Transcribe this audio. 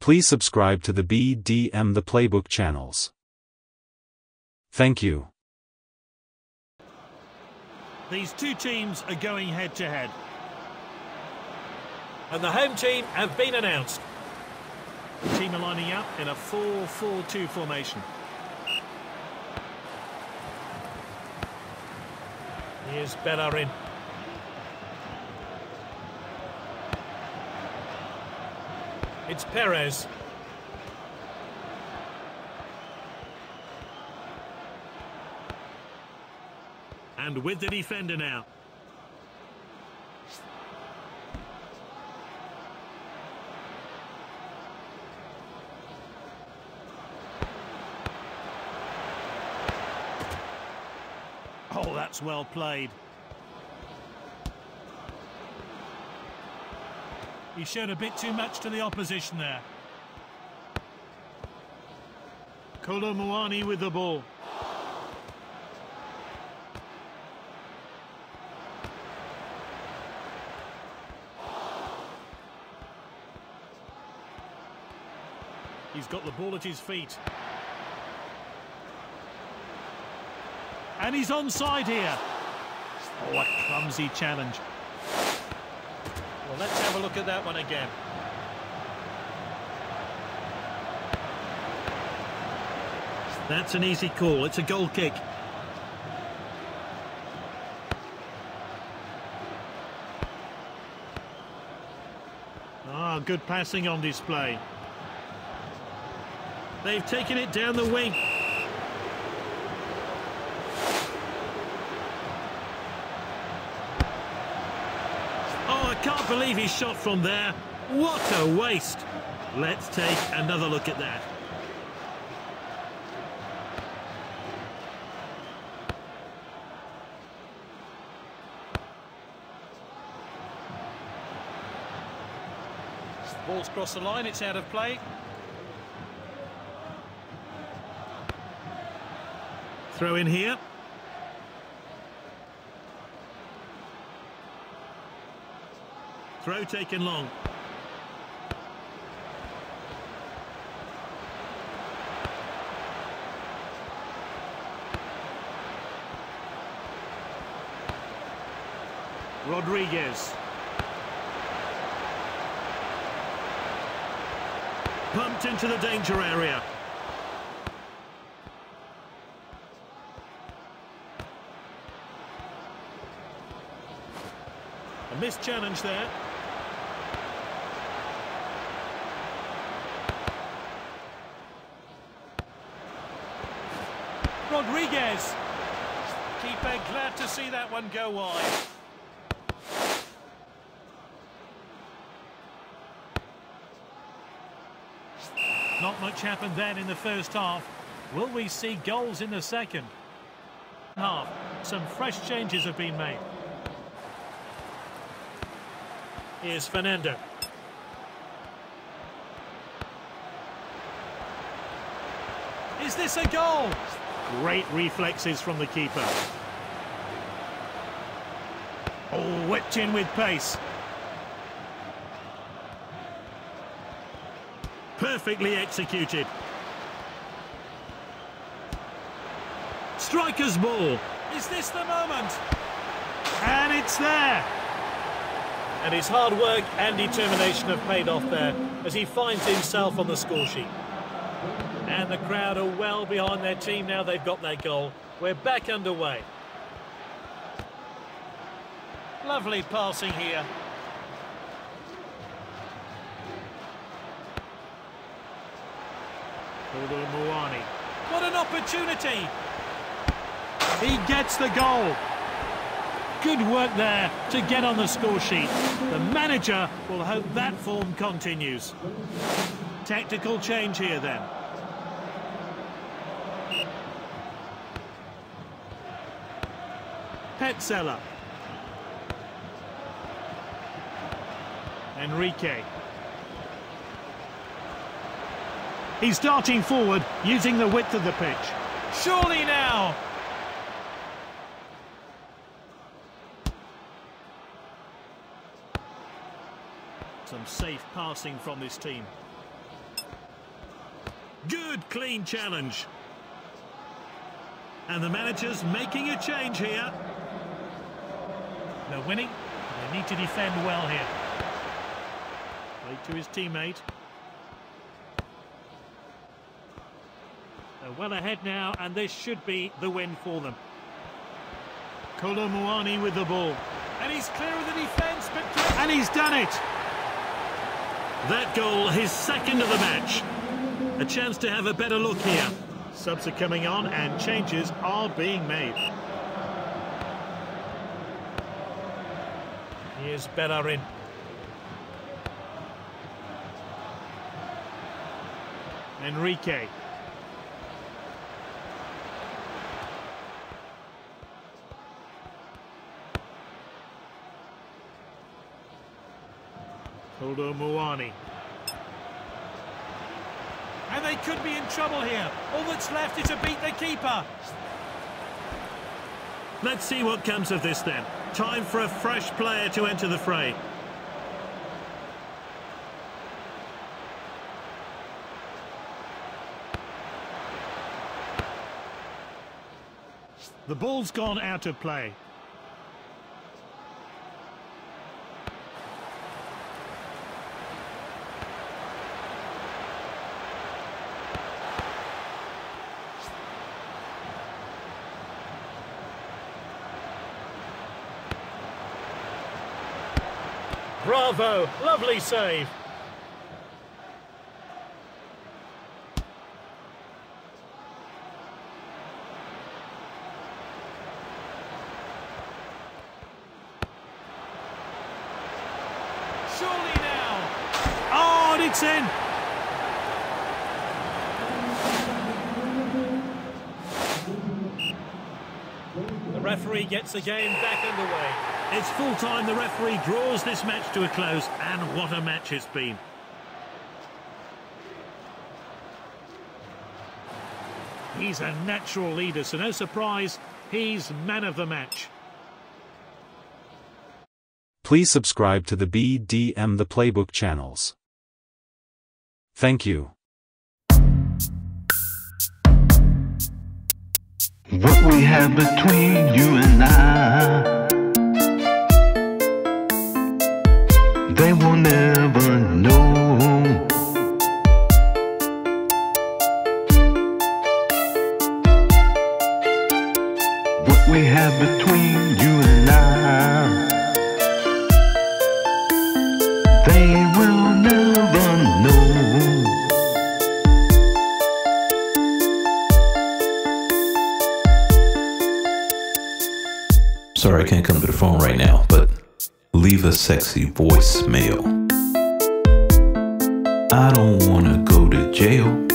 Please subscribe to the BDM The Playbook channels. Thank you. These two teams are going head to head. And the home team have been announced. The team are lining up in a 4-4-2 formation. Here's Bellerin. It's Perez. And with the defender now. Oh, that's well played. He showed a bit too much to the opposition there. Kolo Muani with the ball. He's got the ball at his feet. And he's onside here. Oh, a clumsy challenge. Well, let's have a look at that one again. That's an easy call. It's a goal kick. Ah, good passing on display. They've taken it down the wing. Can't believe he shot from there. What a waste. Let's take another look at that. Ball's crossed the line, it's out of play. Throw in here. Throw taken long. Rodriguez. Pumped into the danger area. A missed challenge there. Rodriguez. Keeper glad to see that one go wide. Not much happened then in the first half. Will we see goals in the second half? Some fresh changes have been made. Here's Fernando. Is this a goal? Great reflexes from the keeper. Oh, whipped in with pace. Perfectly executed. Striker's ball. Is this the moment? And it's there. And his hard work and determination have paid off there as he finds himself on the score sheet. And the crowd are well behind their team now they've got their goal. We're back underway. Lovely passing here. Muani. What an opportunity! He gets the goal. Good work there to get on the score sheet. The manager will hope that form continues. Tactical change here then. Pezzella. Enrique. He's darting forward using the width of the pitch. Surely now! Some safe passing from this team. Good, clean challenge. And the manager's making a change here. They're winning. They need to defend well here. Right to his teammate. They're well ahead now, and this should be the win for them. Kolo Muani with the ball. And he's clear of the defence, but... And he's done it! That goal, his second of the match. A chance to have a better look here. Subs are coming on and changes are being made. Here's Bellerin. Enrique. Kolo Muani. And they could be in trouble here. All that's left is to beat the keeper. Let's see what comes of this then. Time for a fresh player to enter the fray. The ball's gone out of play. Bravo, lovely save. Surely now. Oh, and it's in. The referee gets the game back underway. It's full time. The referee draws this match to a close, and what a match it's been. He's a natural leader, so no surprise, he's man of the match. Please subscribe to the BDM The Playbook channels. Thank you. What we have between you and I, they will never know. What we have between you and I, they will never know. Sorry I can't come to the phone right now, but leave a sexy voicemail. I don't wanna go to jail.